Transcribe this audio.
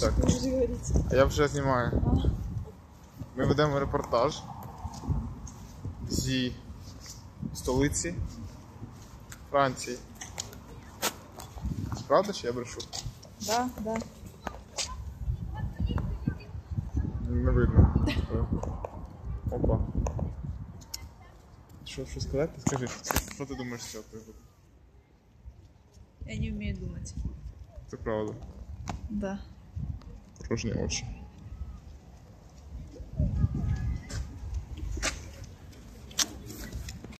Так. А я вже знімаю. Ми ведемо репортаж зі столиці Франції. Правда чи я брешу? Да, да. Не видно. Опа. Що, що сказати? Скажи, що, що ти думаєш з цього приводу? Я не умею думать. Це правда. Да. Порожні очі.